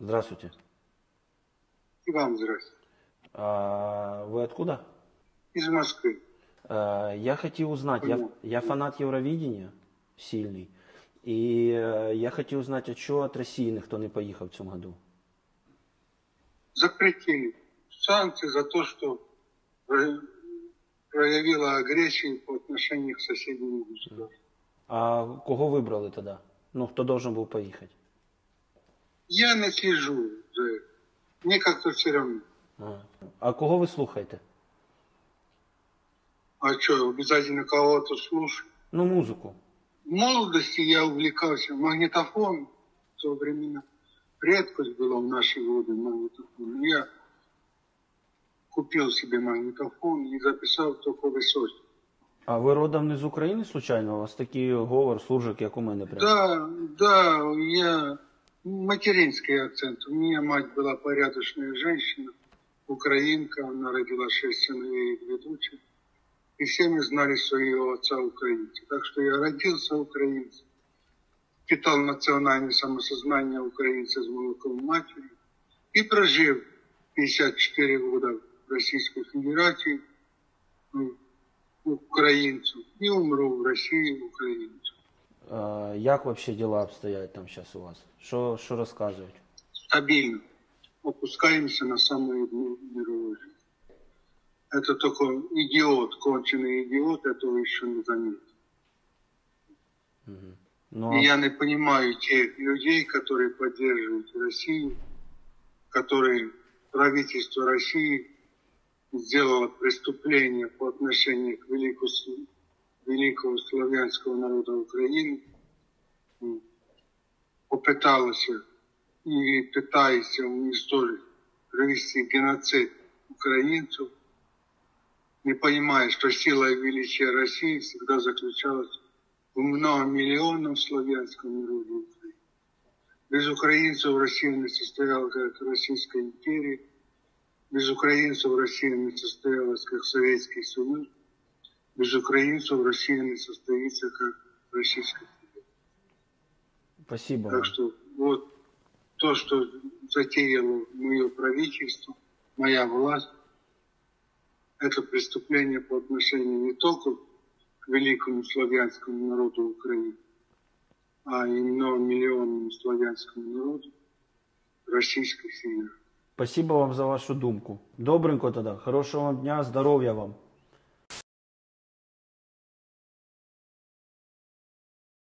Здравствуйте. И вам здравствуйте. А, Вы откуда? Из Москвы. А, Я хотел узнать, я, Понятно. я фанат Евровидения сильный, і е, я хотів узнати, а що від Росії ніхто не поїхав в цьому году? Запретили санкции за то, что про- проявила агрессию по отношению к соседним государствам. А кого вибрали тоді? Ну, хто должен був поїхати? Я не слежу за этим. Мне как-то все равно. А, а кого ви слухаєте? А что, обязательно кого-то слушать? Ну, музику. В молодости я увлекался магнитофоном. В то времена редкость была в наши годы магнитофон. Я купил себе магнитофон и записал только высокий. А ви родом не з України, случайно? У вас такий говор, суржик, як у мене прям. Да, да, я материнский акцент. У меня мать была порядочная женщина, украинка, она родила шесть сыновей и дочери. И все мы знали своего отца украинца. Так что я родился украинцем, питал национальное самосознание украинца с молоком матери и прожил 54 года в Российской Федерации ну, украинцем и умру в России украинцем. А, як вообще дела обстоять там зараз у вас? Що, що розказують? стабильно опускаемся на дно мировой. Это только идиот, конченый идиот, этого еще не заметил. Ну, И я не понимаю тех людей, которые поддерживают Россию, которые правительство России сделало преступление по отношению к великому, великого славянского народа Украины, м, попыталось и пытается уничтожить, провести геноцид украинцев, не понимая, что сила и величие России всегда заключалась в многомиллионном славянском народе Украины. Без украинцев Россия не состоялась как Российская империя, без украинцев Россия не состоялась как Советский Союз, без украинцев Россия не состоится как Российская Федерация. спасибо. Так что вот то, что затеяло мое правительство, моя власть, это преступление по отношению не только к великому славянскому народу Украины, а и многомиллионному славянскому народу Российской Федерации. Спасибо вам за вашу думку. Добренько тоді. Хорошого вам дня, здоров'я вам.